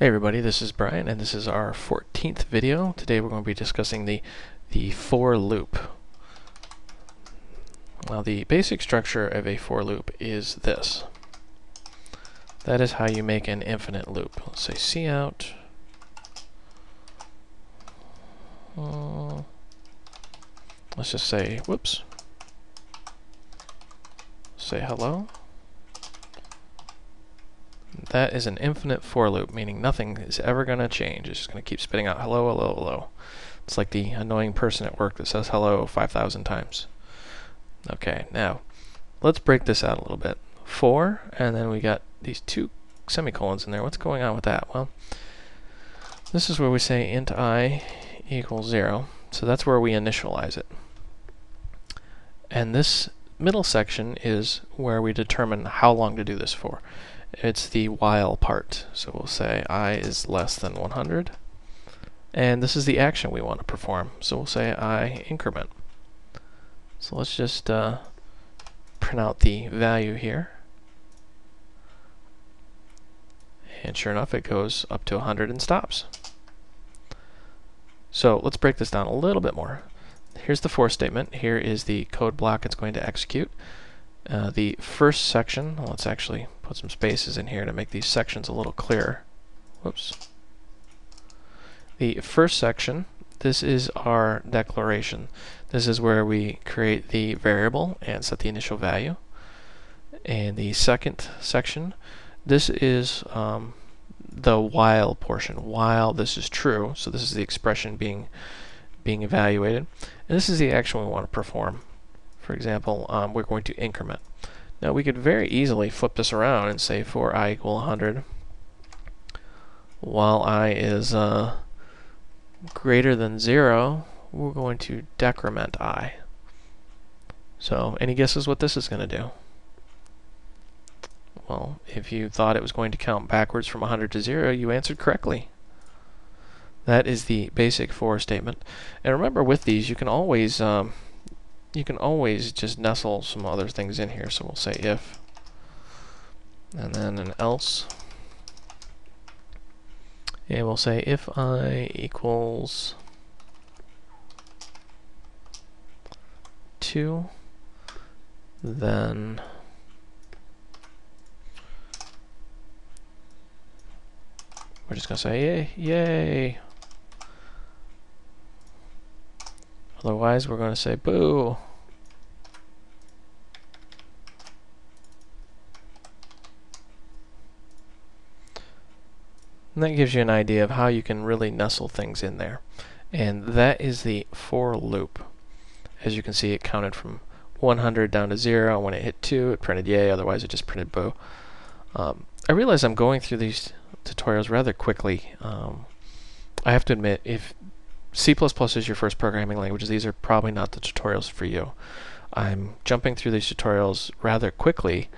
Hey everybody, this is Brian and this is our 14th video. Today we're going to be discussing the, the for loop. Now the basic structure of a for loop is this. That is how you make an infinite loop. Let's say cout. Uh, let's just say, whoops. Say hello. That is an infinite for loop, meaning nothing is ever going to change. It's just going to keep spitting out hello, hello, hello. It's like the annoying person at work that says hello 5,000 times. Okay, now let's break this out a little bit. For, and then we got these two semicolons in there. What's going on with that? Well, this is where we say int i equals 0. So that's where we initialize it. And this middle section is where we determine how long to do this for. It's the while part. So we'll say i is less than 100. And this is the action we want to perform. So we'll say i increment. So let's just uh, print out the value here. And sure enough, it goes up to 100 and stops. So let's break this down a little bit more. Here's the for statement. Here is the code block it's going to execute. Uh, the first section, let's actually put some spaces in here to make these sections a little clearer. Whoops. The first section, this is our declaration. This is where we create the variable and set the initial value. And the second section, this is um, the while portion. While this is true, so this is the expression being being evaluated. And this is the action we want to perform. For example, um, we're going to increment. Now we could very easily flip this around and say for i equal 100, while i is uh, greater than 0, we're going to decrement i. So any guesses what this is going to do? Well, if you thought it was going to count backwards from 100 to 0, you answered correctly. That is the basic for statement. And remember with these, you can always um, you can always just nestle some other things in here. So we'll say if, and then an else. And we'll say if i equals 2, then we're just going to say yay, yay. Otherwise, we're going to say boo. And that gives you an idea of how you can really nestle things in there. And that is the for loop. As you can see, it counted from 100 down to 0. When it hit 2, it printed yay, otherwise it just printed boo. Um, I realize I'm going through these tutorials rather quickly. Um, I have to admit, if C++ is your first programming language, these are probably not the tutorials for you. I'm jumping through these tutorials rather quickly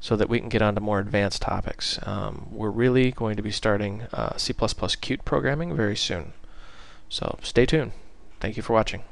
so that we can get on to more advanced topics. Um, we're really going to be starting uh, C++ Qt programming very soon. So stay tuned. Thank you for watching.